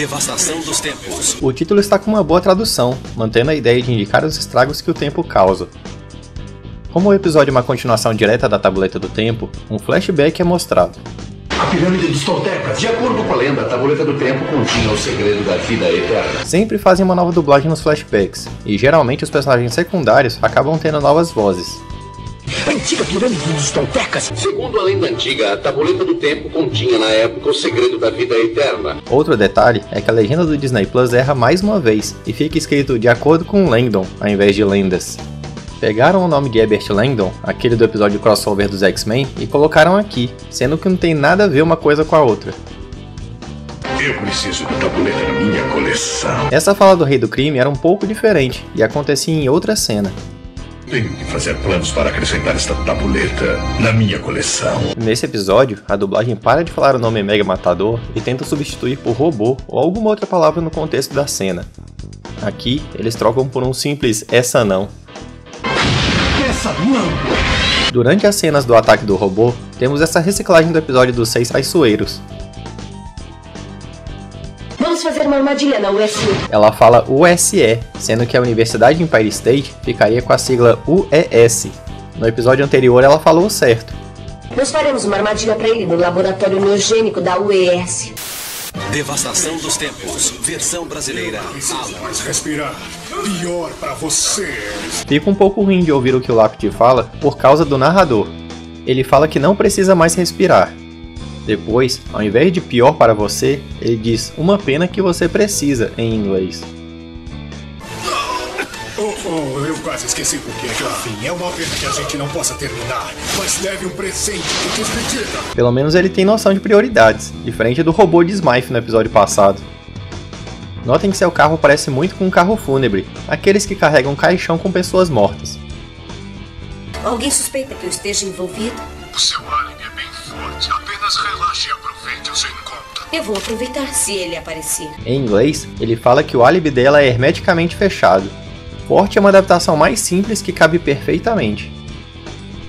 Devastação dos tempos. O título está com uma boa tradução, mantendo a ideia de indicar os estragos que o tempo causa. Como o episódio é uma continuação direta da Tabuleta do Tempo, um flashback é mostrado. A pirâmide dos Toltecas. De acordo com a lenda, a tabuleta do tempo continha o segredo da vida eterna. Sempre fazem uma nova dublagem nos flashbacks, e geralmente os personagens secundários acabam tendo novas vozes. A antiga pirâmide dos Toltecas. Segundo a lenda antiga, a tabuleta do tempo continha na época o segredo da vida eterna. Outro detalhe é que a legenda do Disney Plus erra mais uma vez e fica escrito de acordo com Langdon, ao invés de lendas. Pegaram o nome de Herbert Langdon, aquele do episódio crossover dos X-Men, e colocaram aqui, sendo que não tem nada a ver uma coisa com a outra. Eu preciso da tabuleta na minha coleção. Essa fala do Rei do Crime era um pouco diferente e acontecia em outra cena. Tenho que fazer planos para acrescentar esta tabuleta na minha coleção. Nesse episódio, a dublagem para de falar o nome Mega Matador e tenta substituir por robô ou alguma outra palavra no contexto da cena. Aqui, eles trocam por um simples essa não. Essa não! Durante as cenas do ataque do robô, temos essa reciclagem do episódio dos Seis Traiçoeiros. Vamos fazer uma armadilha na USU. Ela fala USE, sendo que a Universidade Empire State ficaria com a sigla UES. No episódio anterior ela falou certo. Nós faremos uma armadilha para ele no laboratório neogênico da UES. Devastação dos tempos. Versão brasileira. Alan. Mas respirar. Pior pra vocês. Fica um pouco ruim de ouvir o que o Lapid fala por causa do narrador. Ele fala que não precisa mais respirar. Depois, ao invés de pior para você, ele diz uma pena que você precisa em inglês. Oh, oh, eu quase esqueci por que é que. É uma pena que a gente não possa terminar. Mas leve um presente de despedida. Pelo menos ele tem noção de prioridades, diferente do robô de Smythe no episódio passado. Notem que seu carro parece muito com um carro fúnebre, aqueles que carregam caixão com pessoas mortas. Alguém suspeita que eu esteja envolvido? O seu Eu vou aproveitar se ele aparecer. Em inglês, ele fala que o álibi dela é hermeticamente fechado. Forte é uma adaptação mais simples que cabe perfeitamente.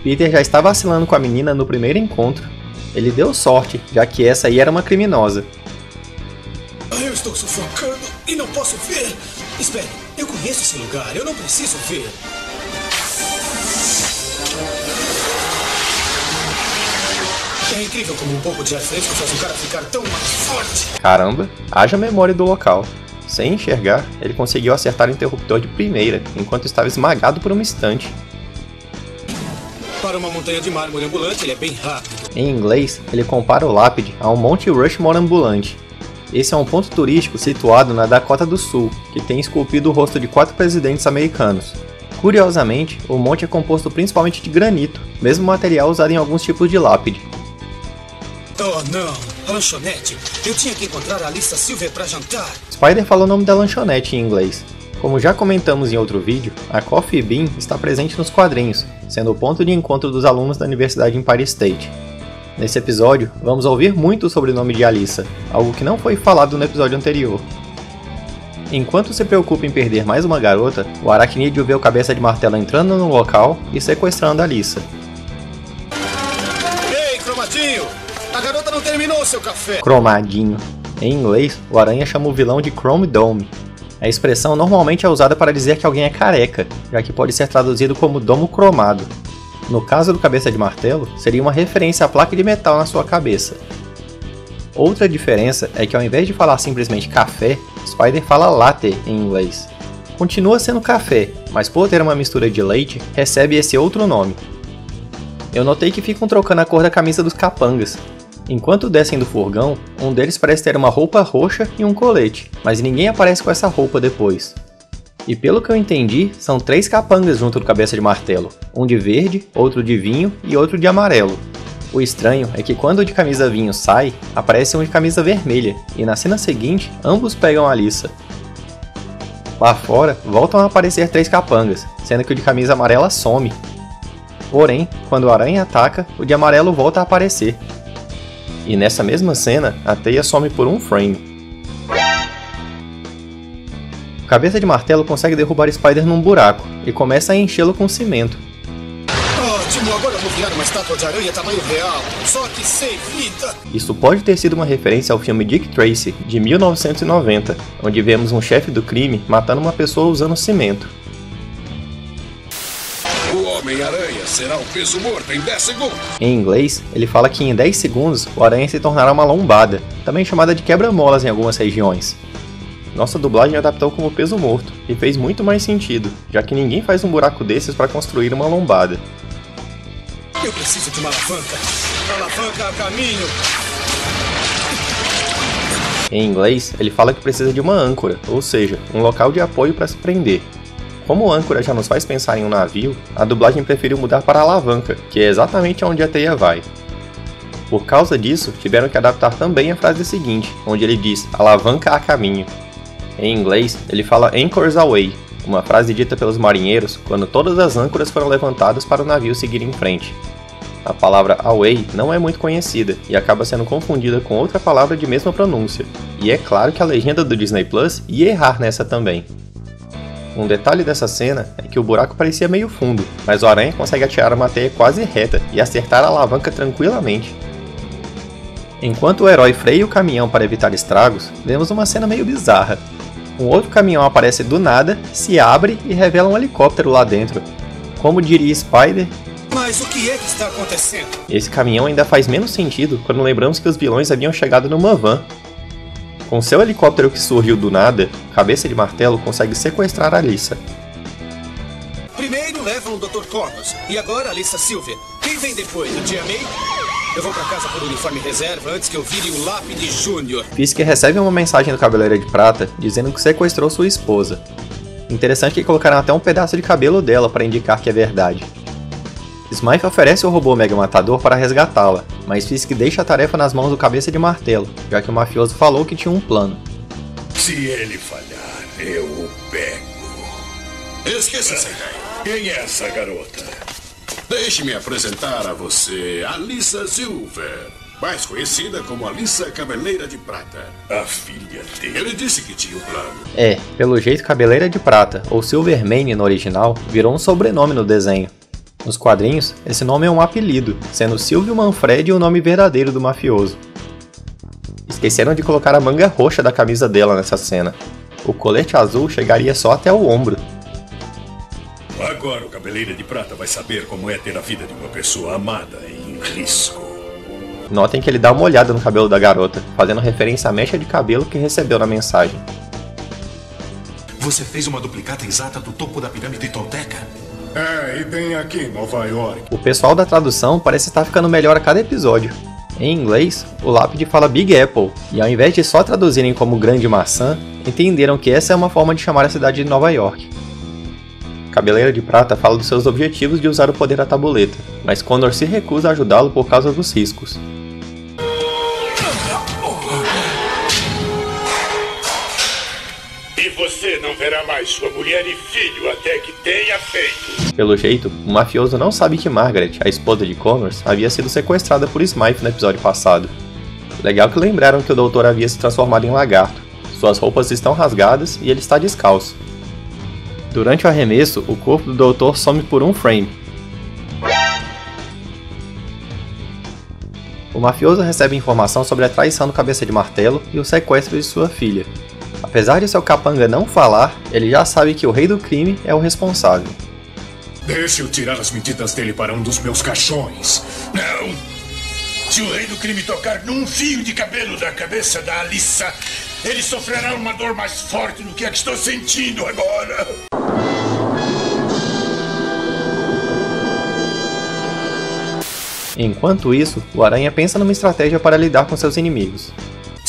Peter já está vacilando com a menina no primeiro encontro. Ele deu sorte, já que essa aí era uma criminosa. Eu estou sufocando e não posso ver. Espere, eu conheço esse lugar. Eu não preciso ver. É incrível como um pouco de ar fresco faz um cara ficar tão mais forte. Caramba, haja memória do local. Sem enxergar, ele conseguiu acertar o interruptor de primeira, enquanto estava esmagado por um instante. Para uma montanha de mármore ambulante, ele é bem rápido. Em inglês, ele compara o lápide a um Monte Rushmore ambulante. Esse é um ponto turístico situado na Dakota do Sul, que tem esculpido o rosto de quatro presidentes americanos. Curiosamente, o monte é composto principalmente de granito, mesmo material usado em alguns tipos de lápide. Oh, não. A lanchonete. Eu tinha que encontrar a Alissa Silver para jantar. Spider falou o nome da lanchonete em inglês. Como já comentamos em outro vídeo, a Coffee Bean está presente nos quadrinhos, sendo o ponto de encontro dos alunos da Universidade Empire State. Nesse episódio, vamos ouvir muito sobre o nome de Alissa, algo que não foi falado no episódio anterior. Enquanto se preocupa em perder mais uma garota, o aracnídeo vê o cabeça de martelo entrando no local e sequestrando Alissa. Terminou seu café. Cromadinho. Em inglês, o aranha chama o vilão de Chrome Dome. A expressão normalmente é usada para dizer que alguém é careca, já que pode ser traduzido como domo cromado. No caso do cabeça de martelo, seria uma referência à placa de metal na sua cabeça. Outra diferença é que ao invés de falar simplesmente café, Spider fala latte em inglês. Continua sendo café, mas por ter uma mistura de leite, recebe esse outro nome. Eu notei que ficam trocando a cor da camisa dos capangas. Enquanto descem do furgão, um deles parece ter uma roupa roxa e um colete, mas ninguém aparece com essa roupa depois. E pelo que eu entendi, são três capangas junto do cabeça de martelo, um de verde, outro de vinho e outro de amarelo. O estranho é que quando o de camisa vinho sai, aparece um de camisa vermelha, e na cena seguinte, ambos pegam a Alissa. Lá fora, voltam a aparecer três capangas, sendo que o de camisa amarela some. Porém, quando o aranha ataca, o de amarelo volta a aparecer. E nessa mesma cena, a teia some por um frame. Cabeça de martelo consegue derrubar Spider num buraco e começa a enchê-lo com cimento. Ótimo! Agora vou virar uma estátua de aranha tamanho real, só que sem vida! Isso pode ter sido uma referência ao filme Dick Tracy, de 1990, onde vemos um chefe do crime matando uma pessoa usando cimento. Homem-Aranha será um peso morto em 10 segundos! Em inglês, ele fala que em 10 segundos o aranha se tornará uma lombada, também chamada de quebra-molas em algumas regiões. Nossa dublagem adaptou como peso morto, e fez muito mais sentido, já que ninguém faz um buraco desses para construir uma lombada. Eu preciso de uma alavanca! Alavanca a caminho! Em inglês, ele fala que precisa de uma âncora, ou seja, um local de apoio para se prender. Como âncora já nos faz pensar em um navio, a dublagem preferiu mudar para alavanca, que é exatamente onde a teia vai. Por causa disso, tiveram que adaptar também a frase seguinte, onde ele diz alavanca a caminho. Em inglês, ele fala anchors away, uma frase dita pelos marinheiros quando todas as âncoras foram levantadas para o navio seguir em frente. A palavra away não é muito conhecida e acaba sendo confundida com outra palavra de mesma pronúncia, e é claro que a legenda do Disney Plus ia errar nessa também. Um detalhe dessa cena é que o buraco parecia meio fundo, mas o aranha consegue atirar uma teia quase reta e acertar a alavanca tranquilamente. Enquanto o herói freia o caminhão para evitar estragos, vemos uma cena meio bizarra. Um outro caminhão aparece do nada, se abre e revela um helicóptero lá dentro. Como diria Spider, Mas o que é que está acontecendo? esse caminhão ainda faz menos sentido quando lembramos que os vilões haviam chegado numa van. Com seu helicóptero que surgiu do nada, Cabeça de Martelo consegue sequestrar Alissa. Primeiro levam o Dr. Connors e agora a Lisa Silver. Quem vem depois? A Tia May? Eu vou pra casa por uniforme reserva antes que eu vire o Lápide Júnior. Fisk recebe uma mensagem do Cabeleira de Prata dizendo que sequestrou sua esposa. Interessante que colocaram até um pedaço de cabelo dela para indicar que é verdade. Smythe oferece o robô Mega Matador para resgatá-la, mas Fisk deixa a tarefa nas mãos do Cabeça de Martelo, já que o mafioso falou que tinha um plano. Se ele falhar, eu o pego. Esqueça essa ideia. Quem é essa garota? Deixe-me apresentar a você Alissa Silver, mais conhecida como Alissa Cabeleira de Prata. A filha dele. Ele disse que tinha um plano. É, pelo jeito Cabeleira de Prata, ou Silvermane no original, virou um sobrenome no desenho. Nos quadrinhos, esse nome é um apelido, sendo Silvio Manfredi o nome verdadeiro do mafioso. Esqueceram de colocar a manga roxa da camisa dela nessa cena. O colete azul chegaria só até o ombro. Agora o Cabeleira de Prata vai saber como é ter a vida de uma pessoa amada em risco. Notem que ele dá uma olhada no cabelo da garota, fazendo referência à mecha de cabelo que recebeu na mensagem. Você fez uma duplicata exata do topo da pirâmide Tolteca? É, e bem aqui em Nova York. O pessoal da tradução parece estar ficando melhor a cada episódio. Em inglês, o lápide fala Big Apple, e ao invés de só traduzirem como Grande Maçã, entenderam que essa é uma forma de chamar a cidade de Nova York. Cabeleira de Prata fala dos seus objetivos de usar o poder da tabuleta, mas Connor se recusa a ajudá-lo por causa dos riscos. Você não verá mais sua mulher e filho até que tenha feito. Pelo jeito, o mafioso não sabe que Margaret, a esposa de Connors, havia sido sequestrada por Smythe no episódio passado. Legal que lembraram que o doutor havia se transformado em lagarto. Suas roupas estão rasgadas e ele está descalço. Durante o arremesso, o corpo do doutor some por um frame. O mafioso recebe informação sobre a traição do cabeça de martelo e o sequestro de sua filha. Apesar de seu capanga não falar, ele já sabe que o rei do crime é o responsável. Deixe eu tirar as medidas dele para um dos meus caixões. Não! Se o rei do crime tocar num fio de cabelo da cabeça da Alissa, ele sofrerá uma dor mais forte do que a que estou sentindo agora. Enquanto isso, o Aranha pensa numa estratégia para lidar com seus inimigos.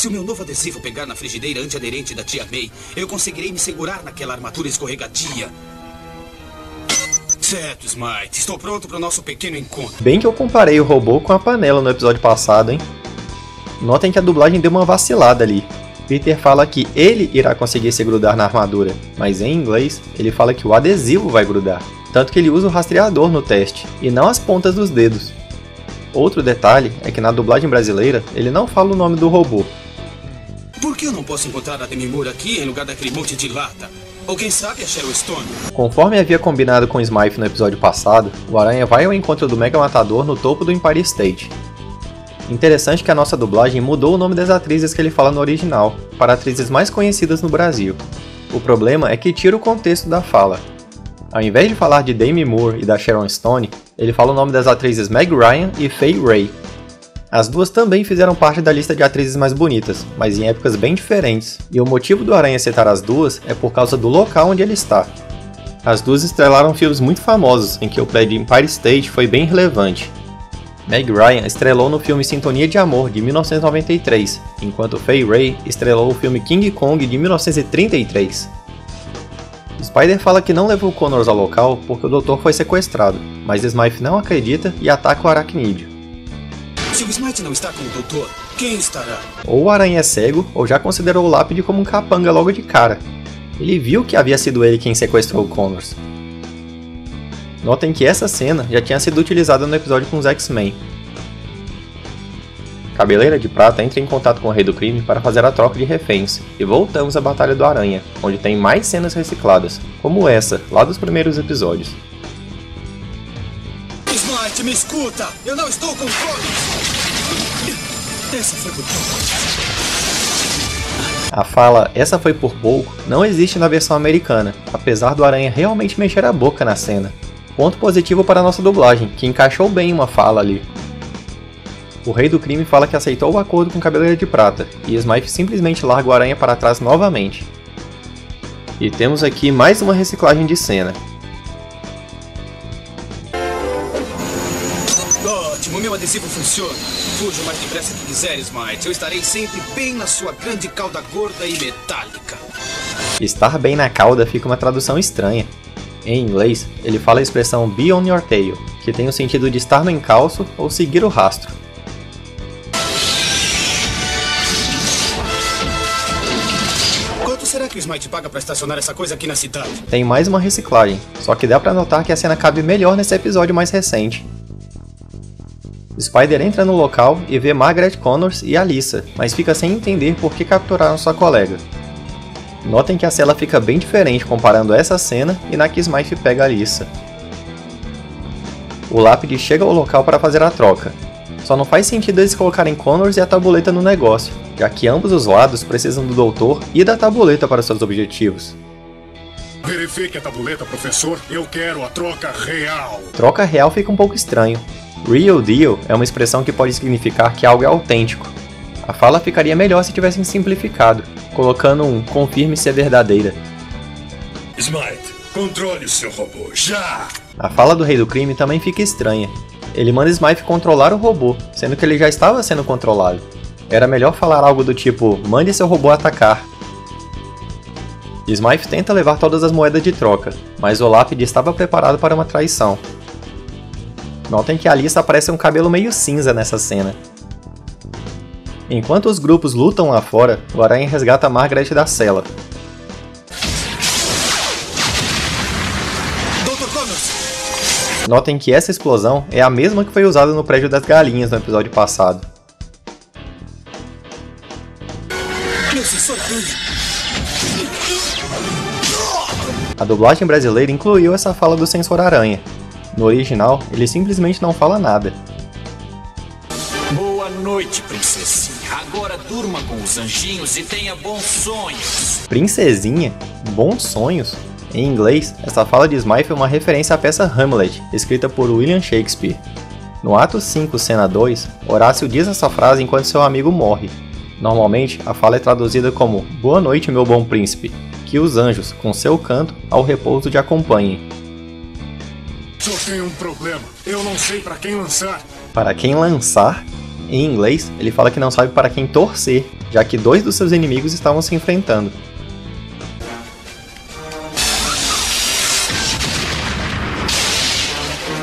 Se o meu novo adesivo pegar na frigideira antiaderente da tia May, eu conseguirei me segurar naquela armadura escorregadia. Certo, Smite. Estou pronto para o nosso pequeno encontro. Bem que eu comparei o robô com a panela no episódio passado, hein? Notem que a dublagem deu uma vacilada ali. Peter fala que ele irá conseguir se grudar na armadura, mas em inglês ele fala que o adesivo vai grudar. Tanto que ele usa o rastreador no teste, e não as pontas dos dedos. Outro detalhe é que na dublagem brasileira ele não fala o nome do robô. Por que eu não posso encontrar a Demi Moore aqui em lugar daquele monte de lata? Ou quem sabe a Shadow Stone. Conforme havia combinado com Smythe no episódio passado, o Aranha vai ao encontro do Mega Matador no topo do Empire State. Interessante que a nossa dublagem mudou o nome das atrizes que ele fala no original, para atrizes mais conhecidas no Brasil. O problema é que tira o contexto da fala. Ao invés de falar de Demi Moore e da Sharon Stone, ele fala o nome das atrizes Meg Ryan e Faye Ray. As duas também fizeram parte da lista de atrizes mais bonitas, mas em épocas bem diferentes, e o motivo do Aranha citar as duas é por causa do local onde ele está. As duas estrelaram filmes muito famosos, em que o prédio Empire State foi bem relevante. Meg Ryan estrelou no filme Sintonia de Amor, de 1993, enquanto Faye Ray estrelou o filme King Kong, de 1933. Spider fala que não levou Connors ao local porque o doutor foi sequestrado, mas Smythe não acredita e ataca o aracnídeo. Se o Smite não está com o doutor, quem estará? Ou o Aranha é cego, ou já considerou o Lápide como um capanga logo de cara. Ele viu que havia sido ele quem sequestrou o Connors. Notem que essa cena já tinha sido utilizada no episódio com os X-Men. Cabeleira de Prata entra em contato com o Rei do Crime para fazer a troca de reféns, e voltamos à Batalha do Aranha, onde tem mais cenas recicladas, como essa, lá dos primeiros episódios. Me escuta! Eu não estou com fome! Essa foi por pouco. A fala essa foi por pouco não existe na versão americana, apesar do Aranha realmente mexer a boca na cena. Ponto positivo para a nossa dublagem, que encaixou bem uma fala ali. O Rei do Crime fala que aceitou o acordo com Cabeleira de Prata, e Smythe simplesmente larga o Aranha para trás novamente. E temos aqui mais uma reciclagem de cena. Meu adesivo funciona. Fuja o mais depressa que quiser, Smite. Eu estarei sempre bem na sua grande cauda gorda e metálica. Estar bem na cauda fica uma tradução estranha. Em inglês, ele fala a expressão be on your tail, que tem o sentido de estar no encalço ou seguir o rastro. Quanto será que o Smite paga pra estacionar essa coisa aqui na cidade? Tem mais uma reciclagem, só que dá pra notar que a cena cabe melhor nesse episódio mais recente. Spider entra no local e vê Margaret Connors e Alissa, mas fica sem entender por que capturaram sua colega. Notem que a cela fica bem diferente comparando essa cena e na que Smythe pega Alissa. O lápide chega ao local para fazer a troca. Só não faz sentido eles colocarem Connors e a tabuleta no negócio, já que ambos os lados precisam do doutor e da tabuleta para seus objetivos. Verifique a tabuleta, professor. Eu quero a troca real. Troca real fica um pouco estranho. Real deal é uma expressão que pode significar que algo é autêntico. A fala ficaria melhor se tivessem simplificado, colocando um confirme se é verdadeira. Smite, controle o seu robô, já! A fala do Rei do Crime também fica estranha. Ele manda Smythe controlar o robô, sendo que ele já estava sendo controlado. Era melhor falar algo do tipo, mande seu robô atacar. Smythe tenta levar todas as moedas de troca, mas o Lápide estava preparado para uma traição. Notem que a Alissa aparece um cabelo meio cinza nessa cena. Enquanto os grupos lutam lá fora, o Aranha resgata Margaret da cela. Notem que essa explosão é a mesma que foi usada no prédio das galinhas no episódio passado. A dublagem brasileira incluiu essa fala do Sensor Aranha. No original, ele simplesmente não fala nada. Boa noite, princesinha. Agora durma com os anjinhos e tenha bons sonhos. Princesinha? Bons sonhos? Em inglês, essa fala de Smythe é uma referência à peça Hamlet, escrita por William Shakespeare. No ato 5, cena 2, Horácio diz essa frase enquanto seu amigo morre. Normalmente, a fala é traduzida como Boa noite, meu bom príncipe, que os anjos, com seu canto, ao repouso te acompanhem. Tenho um problema. Eu não sei para quem lançar. Para quem lançar? Em inglês, ele fala que não sabe para quem torcer, já que dois dos seus inimigos estavam se enfrentando.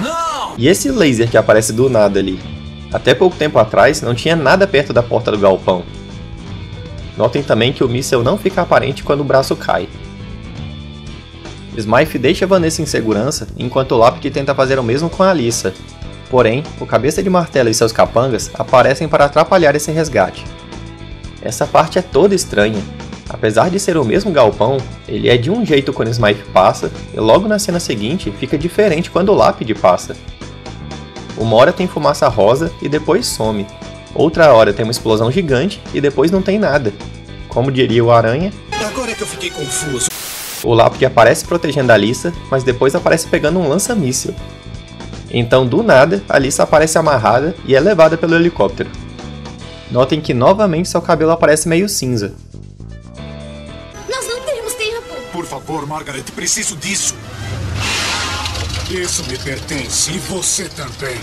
Não! E esse laser que aparece do nada ali? Até pouco tempo atrás, não tinha nada perto da porta do galpão. Notem também que o míssel não fica aparente quando o braço cai. Smythe deixa Vanessa em segurança, enquanto Lápide tenta fazer o mesmo com a Alissa. Porém, o Cabeça de Martelo e seus capangas aparecem para atrapalhar esse resgate. Essa parte é toda estranha. Apesar de ser o mesmo galpão, ele é de um jeito quando Smythe passa, e logo na cena seguinte fica diferente quando o Lápide passa. Uma hora tem fumaça rosa e depois some. Outra hora tem uma explosão gigante e depois não tem nada. Como diria o Aranha, Agora é que eu fiquei confuso. O Lápide aparece protegendo a Lisa, mas depois aparece pegando um lança-míssil. Então, do nada, a Lisa aparece amarrada e é levada pelo helicóptero. Notem que novamente seu cabelo aparece meio cinza. Nós não temos tempo. Por favor, Margaret, preciso disso. Isso me pertence e você também.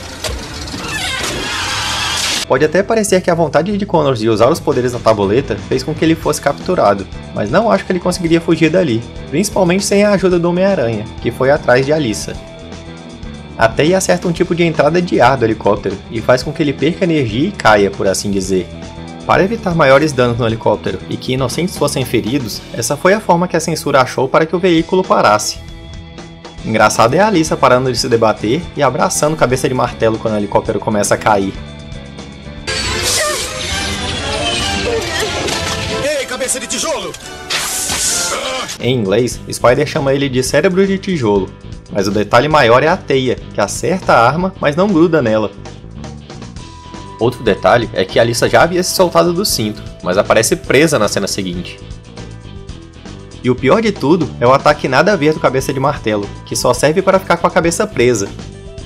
Pode até parecer que a vontade de Connors de usar os poderes da tabuleta fez com que ele fosse capturado, mas não acho que ele conseguiria fugir dali, principalmente sem a ajuda do Homem-Aranha, que foi atrás de Alissa. A teia acerta um tipo de entrada de ar do helicóptero e faz com que ele perca energia e caia, por assim dizer. Para evitar maiores danos no helicóptero e que inocentes fossem feridos, essa foi a forma que a censura achou para que o veículo parasse. Engraçado é a Alissa parando de se debater e abraçando cabeça de martelo quando o helicóptero começa a cair. Em inglês, Spider chama ele de cérebro de tijolo, mas o detalhe maior é a teia, que acerta a arma, mas não gruda nela. Outro detalhe é que a Alissa já havia se soltado do cinto, mas aparece presa na cena seguinte. E o pior de tudo é o ataque nada a ver do cabeça de martelo, que só serve para ficar com a cabeça presa.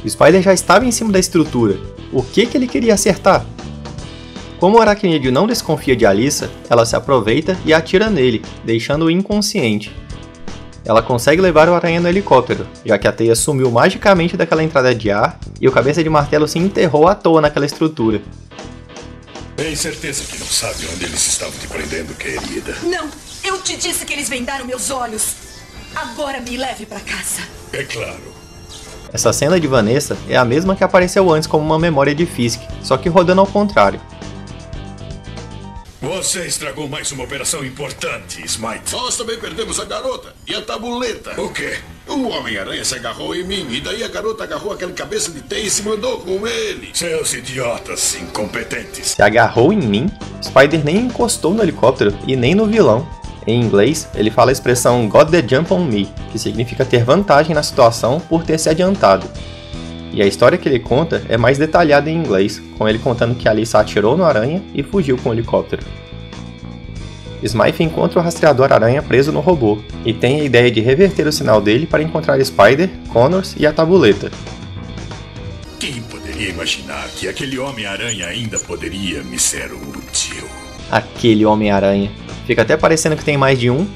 O Spider já estava em cima da estrutura. O que, que ele queria acertar? Como o aracnídeo não desconfia de Alissa, ela se aproveita e atira nele, deixando-o inconsciente. Ela consegue levar o aranha no helicóptero, já que a teia sumiu magicamente daquela entrada de ar e o cabeça de martelo se enterrou à toa naquela estrutura. Tem certeza que não sabe onde eles estavam te prendendo, querida? Não, eu te disse que eles vendaram meus olhos. Agora me leve pra casa. É claro. Essa cena de Vanessa é a mesma que apareceu antes como uma memória de Fisk, só que rodando ao contrário. Você estragou mais uma operação importante, Smite. Nós também perdemos a garota e a tabuleta. O quê? O Homem-Aranha se agarrou em mim e daí a garota agarrou aquele cabeça de teia e se mandou com ele. Seus idiotas incompetentes. Se agarrou em mim, Spider nem encostou no helicóptero e nem no vilão. Em inglês, ele fala a expressão Got the jump on me, que significa ter vantagem na situação por ter se adiantado. E a história que ele conta é mais detalhada em inglês, com ele contando que Alissa atirou no aranha e fugiu com o helicóptero. Smythe encontra o rastreador aranha preso no robô, e tem a ideia de reverter o sinal dele para encontrar Spider, Connors e a tabuleta. Quem poderia imaginar que aquele Homem-Aranha ainda poderia me ser útil? Aquele Homem-Aranha. Fica até parecendo que tem mais de um.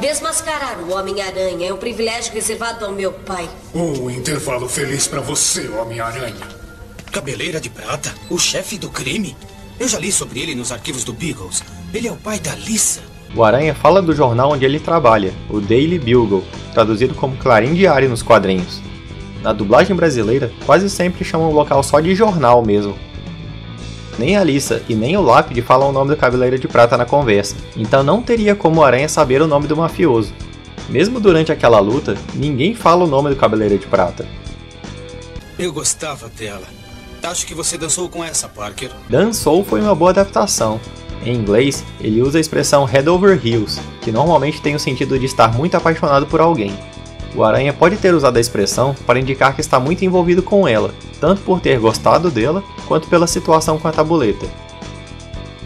Desmascarar o Homem-Aranha é um privilégio reservado ao meu pai. Um intervalo feliz pra você, Homem-Aranha. Cabeleira de prata? O chefe do crime? Eu já li sobre ele nos arquivos do Beagles. Ele é o pai da Lisa. O Aranha fala do jornal onde ele trabalha, o Daily Bugle, traduzido como Clarim Diário nos quadrinhos. Na dublagem brasileira, quase sempre chamam o local só de jornal mesmo. Nem a Alissa e nem o Lápide falam o nome do Cabeleira de Prata na conversa, então não teria como o Aranha saber o nome do mafioso. Mesmo durante aquela luta, ninguém fala o nome do Cabeleira de Prata. Eu gostava dela. Acho que você dançou com essa, Parker. Dançou foi uma boa adaptação. Em inglês, ele usa a expressão head over heels, que normalmente tem o sentido de estar muito apaixonado por alguém. O Aranha pode ter usado a expressão para indicar que está muito envolvido com ela, tanto por ter gostado dela, quanto pela situação com a tabuleta.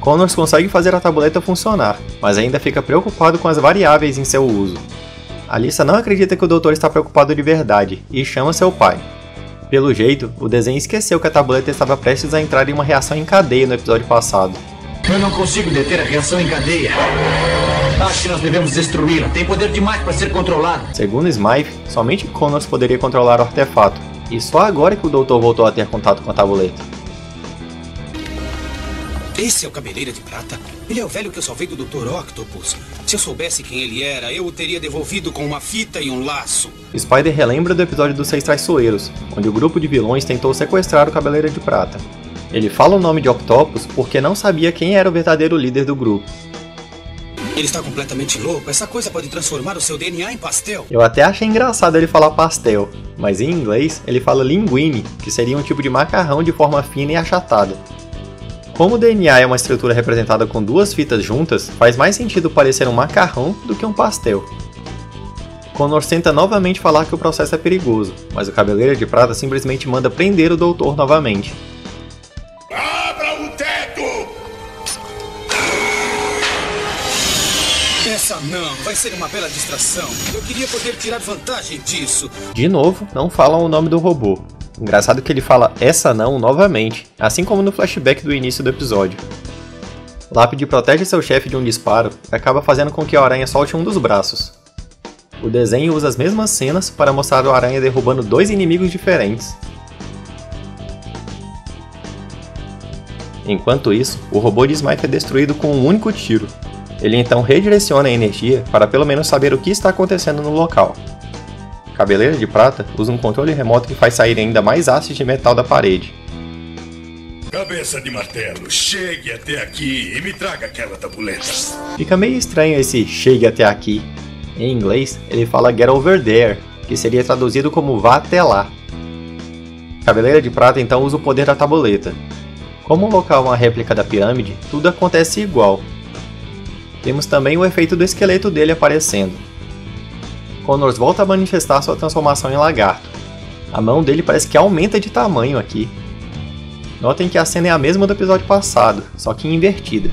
Connors consegue fazer a tabuleta funcionar, mas ainda fica preocupado com as variáveis em seu uso. Alissa não acredita que o doutor está preocupado de verdade e chama seu pai. Pelo jeito, o desenho esqueceu que a tabuleta estava prestes a entrar em uma reação em cadeia no episódio passado. Eu não consigo deter a reação em cadeia. Acho que nós devemos destruí-la. Tem poder demais para ser controlado. Segundo Smythe, somente Connors poderia controlar o artefato, e só agora que o doutor voltou a ter contato com a tabuleta. Esse é o Cabeleira de Prata? Ele é o velho que eu salvei do Dr. Octopus. Se eu soubesse quem ele era, eu o teria devolvido com uma fita e um laço. Spider relembra do episódio dos Seis Traiçoeiros, onde o grupo de vilões tentou sequestrar o Cabeleira de Prata. Ele fala o nome de Octopus porque não sabia quem era o verdadeiro líder do grupo. Ele está completamente louco. Essa coisa pode transformar o seu DNA em pastel. Eu até achei engraçado ele falar pastel, mas em inglês ele fala linguine, que seria um tipo de macarrão de forma fina e achatada. Como o DNA é uma estrutura representada com duas fitas juntas, faz mais sentido parecer um macarrão do que um pastel. Connor tenta novamente falar que o processo é perigoso, mas o Cabeleira de Prata simplesmente manda prender o doutor novamente. Abra o teto! Essa não, vai ser uma bela distração. Eu queria poder tirar vantagem disso. De novo, não falam o nome do robô. Engraçado que ele fala essa não novamente, assim como no flashback do início do episódio. Lápide protege seu chefe de um disparo e acaba fazendo com que a aranha solte um dos braços. O desenho usa as mesmas cenas para mostrar o aranha derrubando dois inimigos diferentes. Enquanto isso, o robô de Smite é destruído com um único tiro. Ele então redireciona a energia para pelo menos saber o que está acontecendo no local. Cabeleira de Prata usa um controle remoto que faz sair ainda mais hastes de metal da parede. Cabeça de martelo, chegue até aqui e me traga aquela tabuleta. Fica meio estranho esse chegue até aqui. Em inglês, ele fala get over there, que seria traduzido como vá até lá. Cabeleira de Prata então usa o poder da tabuleta. Como o local é uma réplica da pirâmide, tudo acontece igual, temos também o efeito do esqueleto dele aparecendo. Connors volta a manifestar sua transformação em lagarto. A mão dele parece que aumenta de tamanho aqui. Notem que a cena é a mesma do episódio passado, só que invertida.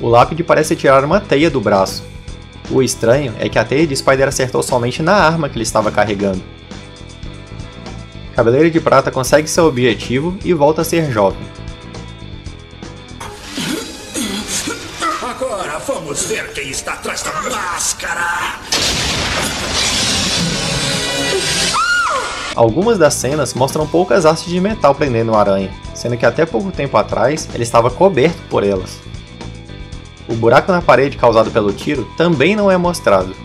O lápide parece tirar uma teia do braço. O estranho é que a teia de Spider acertou somente na arma que ele estava carregando. Cabeleiro de Prata consegue seu objetivo e volta a ser jovem. Vamos ver quem está atrás da máscara! Algumas das cenas mostram poucas hastes de metal prendendo o aranha, sendo que até pouco tempo atrás ele estava coberto por elas. O buraco na parede causado pelo tiro também não é mostrado.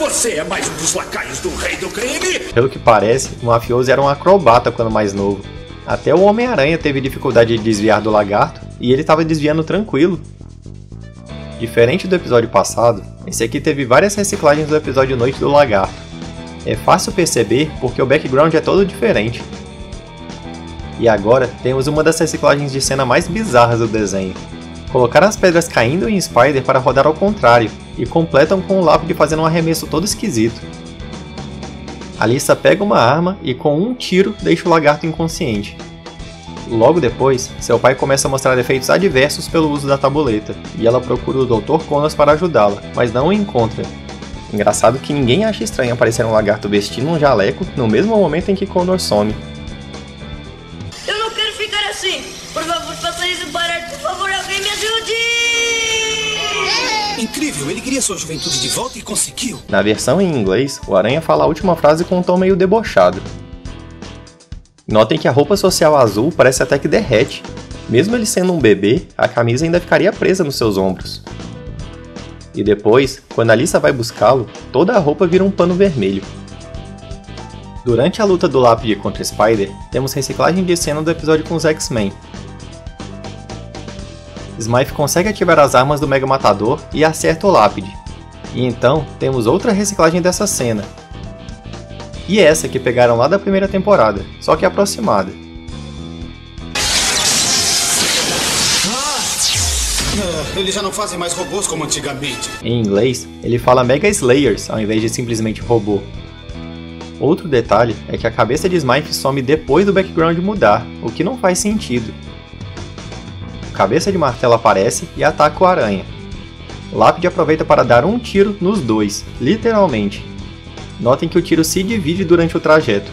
Você é mais um dos lacaios do rei do crime? Pelo que parece, o mafioso era um acrobata quando mais novo. Até o Homem-Aranha teve dificuldade de desviar do lagarto e ele estava desviando tranquilo. Diferente do episódio passado, esse aqui teve várias reciclagens do episódio Noite do Lagarto. É fácil perceber porque o background é todo diferente. E agora temos uma das reciclagens de cena mais bizarras do desenho. Colocaram as pedras caindo em Spider para rodar ao contrário, e completam com o lápide fazendo um arremesso todo esquisito. Alissa pega uma arma e com um tiro deixa o lagarto inconsciente. Logo depois, seu pai começa a mostrar efeitos adversos pelo uso da tabuleta, e ela procura o Dr. Conas para ajudá-la, mas não o encontra. Engraçado que ninguém acha estranho aparecer um lagarto vestindo um jaleco no mesmo momento em que Connor some. Incrível, ele queria sua juventude de volta e conseguiu. Na versão em inglês, o Aranha fala a última frase com um tom meio debochado. Notem que a roupa social azul parece até que derrete. Mesmo ele sendo um bebê, a camisa ainda ficaria presa nos seus ombros. E depois, quando a Alissa vai buscá-lo, toda a roupa vira um pano vermelho. Durante a luta do Lápide contra Spider, temos reciclagem de cena do episódio com os X-Men. Smythe consegue ativar as armas do Mega Matador e acerta o Lápide. E então, temos outra reciclagem dessa cena, e essa que pegaram lá da primeira temporada, só que aproximada. Ah, eles já não fazem mais robôs como antigamente. Em inglês, ele fala Mega Slayers ao invés de simplesmente robô. Outro detalhe é que a cabeça de Smythe some depois do background mudar, o que não faz sentido. Cabeça de martelo aparece e ataca o aranha. O lápide aproveita para dar um tiro nos dois, literalmente, Notem que o tiro se divide durante o trajeto.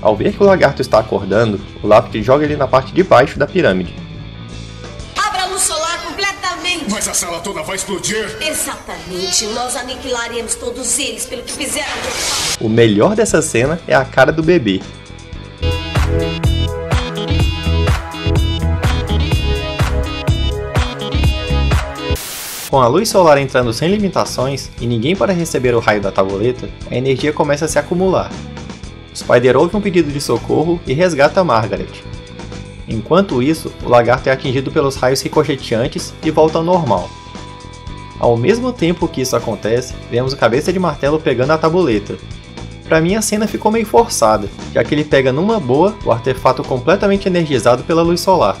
Ao ver que o lagarto está acordando, o lápide joga ele na parte de baixo da pirâmide. Abra a luz solar completamente! Mas a sala toda vai explodir! Exatamente, nós aniquilaremos todos eles pelo que fizeram. O melhor dessa cena é a cara do bebê. Com a luz solar entrando sem limitações e ninguém para receber o raio da tabuleta, a energia começa a se acumular. Spider ouve um pedido de socorro e resgata Margaret. Enquanto isso, o lagarto é atingido pelos raios ricocheteantes e volta ao normal. Ao mesmo tempo que isso acontece, vemos o cabeça de martelo pegando a tabuleta. Pra mim a cena ficou meio forçada, já que ele pega numa boa o artefato completamente energizado pela luz solar.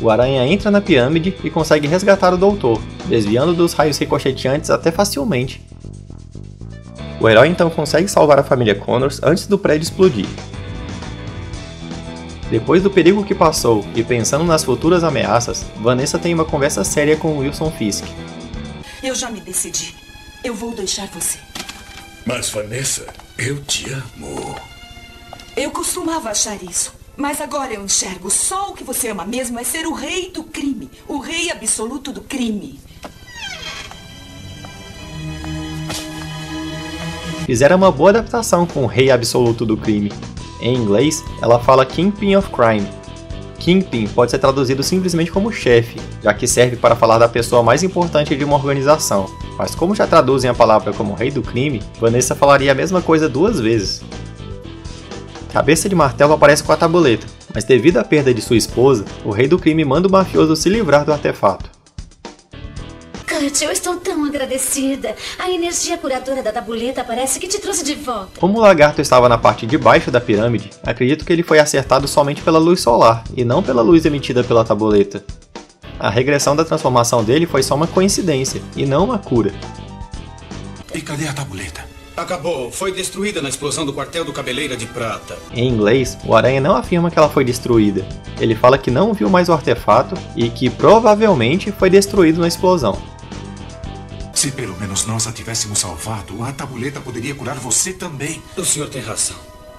O Aranha entra na pirâmide e consegue resgatar o Doutor, desviando dos raios ricocheteantes até facilmente. O herói então consegue salvar a família Connors antes do prédio explodir. Depois do perigo que passou e pensando nas futuras ameaças, Vanessa tem uma conversa séria com Wilson Fisk. Eu já me decidi. Eu vou deixar você. Mas, Vanessa, eu te amo. Eu costumava achar isso. Mas agora eu enxergo só o que você ama mesmo é ser o rei do crime. O rei absoluto do crime. Fizeram uma boa adaptação com o rei absoluto do crime. Em inglês, ela fala Kingpin of Crime. Kingpin pode ser traduzido simplesmente como chefe, já que serve para falar da pessoa mais importante de uma organização. Mas como já traduzem a palavra como rei do crime, Vanessa falaria a mesma coisa duas vezes. Cabeça de Martelo aparece com a tabuleta, mas devido à perda de sua esposa, o rei do crime manda o mafioso se livrar do artefato. Kurt, eu estou tão agradecida. A energia curadora da tabuleta parece que te trouxe de volta. Como o lagarto estava na parte de baixo da pirâmide, acredito que ele foi acertado somente pela luz solar, e não pela luz emitida pela tabuleta. A regressão da transformação dele foi só uma coincidência, e não uma cura. E cadê a tabuleta? Acabou. Foi destruída na explosão do quartel do Cabeleira de Prata. Em inglês, o Aranha não afirma que ela foi destruída. Ele fala que não viu mais o artefato e que provavelmente foi destruído na explosão. Se pelo menos nós a tivéssemos salvado, a tabuleta poderia curar você também. O senhor tem razão.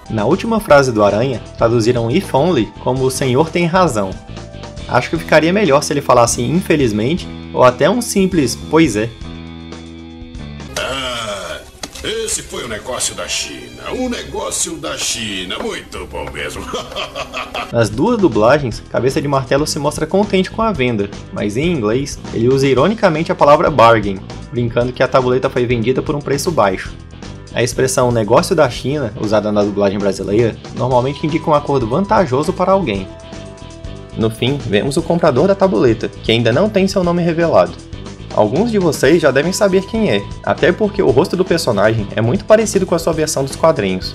Na última frase do Aranha, traduziram if only como o senhor tem razão. Acho que ficaria melhor se ele falasse infelizmente ou até um simples pois é. Esse foi o negócio da China. Um negócio da China. Muito bom mesmo. Nas duas dublagens, Cabeça de Martelo se mostra contente com a venda, mas em inglês ele usa ironicamente a palavra bargain, brincando que a tabuleta foi vendida por um preço baixo. A expressão negócio da China, usada na dublagem brasileira, normalmente indica um acordo vantajoso para alguém. No fim, vemos o comprador da tabuleta, que ainda não tem seu nome revelado. Alguns de vocês já devem saber quem é, até porque o rosto do personagem é muito parecido com a sua versão dos quadrinhos.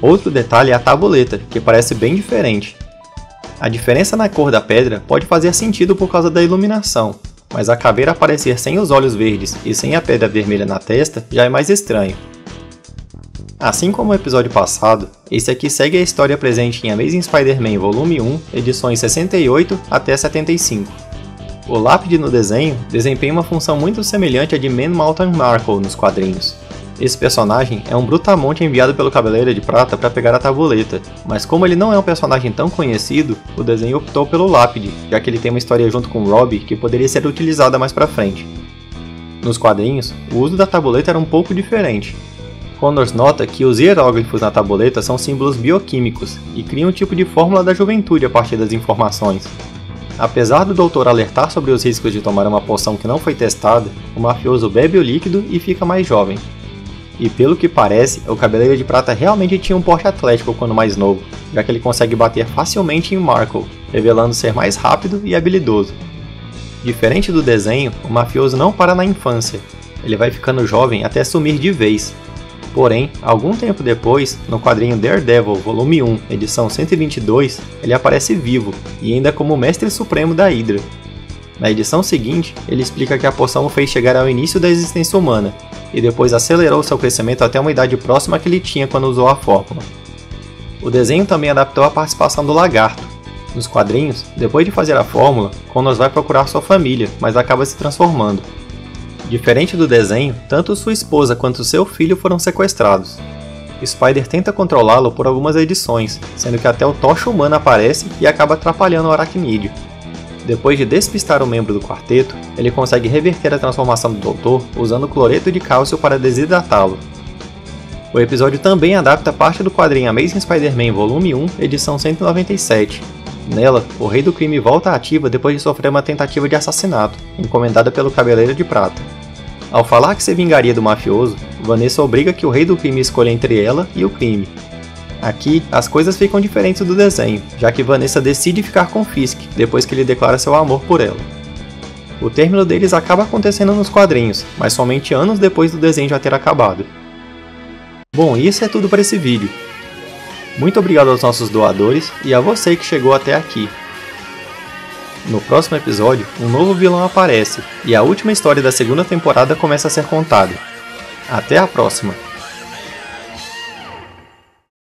Outro detalhe é a tabuleta, que parece bem diferente. A diferença na cor da pedra pode fazer sentido por causa da iluminação, mas a caveira aparecer sem os olhos verdes e sem a pedra vermelha na testa já é mais estranho. Assim como o episódio passado, esse aqui segue a história presente em Amazing Spider-Man Volume 1, edições 68 até 75. O lápide no desenho desempenha uma função muito semelhante à de Man Mountain Markle nos quadrinhos. Esse personagem é um brutamonte enviado pelo Cabeleira de Prata para pegar a tabuleta, mas como ele não é um personagem tão conhecido, o desenho optou pelo lápide, já que ele tem uma história junto com Robbie que poderia ser utilizada mais para frente. Nos quadrinhos, o uso da tabuleta era um pouco diferente. Connors nota que os hieróglifos na tabuleta são símbolos bioquímicos e criam um tipo de fórmula da juventude a partir das informações. Apesar do doutor alertar sobre os riscos de tomar uma poção que não foi testada, o mafioso bebe o líquido e fica mais jovem. E pelo que parece, o Cabeleiro de Prata realmente tinha um porte atlético quando mais novo, já que ele consegue bater facilmente em Markle, revelando ser mais rápido e habilidoso. Diferente do desenho, o mafioso não para na infância, ele vai ficando jovem até sumir de vez. Porém, algum tempo depois, no quadrinho Daredevil Volume 1, edição 122, ele aparece vivo, e ainda como Mestre Supremo da Hydra. Na edição seguinte, ele explica que a poção o fez chegar ao início da existência humana, e depois acelerou seu crescimento até uma idade próxima que ele tinha quando usou a fórmula. O desenho também adaptou a participação do lagarto. Nos quadrinhos, depois de fazer a fórmula, Connors vai procurar sua família, mas acaba se transformando. Diferente do desenho, tanto sua esposa quanto seu filho foram sequestrados. Spider tenta controlá-lo por algumas edições, sendo que até o Tocha Humana aparece e acaba atrapalhando o Aracnídeo. Depois de despistar um membro do quarteto, ele consegue reverter a transformação do Doutor usando cloreto de cálcio para desidratá-lo. O episódio também adapta parte do quadrinho Amazing Spider-Man Volume 1, edição 197. Nela, o Rei do Crime volta à ativa depois de sofrer uma tentativa de assassinato, encomendada pelo Cabeleiro de Prata. Ao falar que se vingaria do mafioso, Vanessa obriga que o Rei do Crime escolha entre ela e o crime, Aqui, as coisas ficam diferentes do desenho, já que Vanessa decide ficar com Fisk depois que ele declara seu amor por ela. O término deles acaba acontecendo nos quadrinhos, mas somente anos depois do desenho já ter acabado. Bom, isso é tudo para esse vídeo. Muito obrigado aos nossos doadores e a você que chegou até aqui. No próximo episódio, um novo vilão aparece e a última história da segunda temporada começa a ser contada. Até a próxima!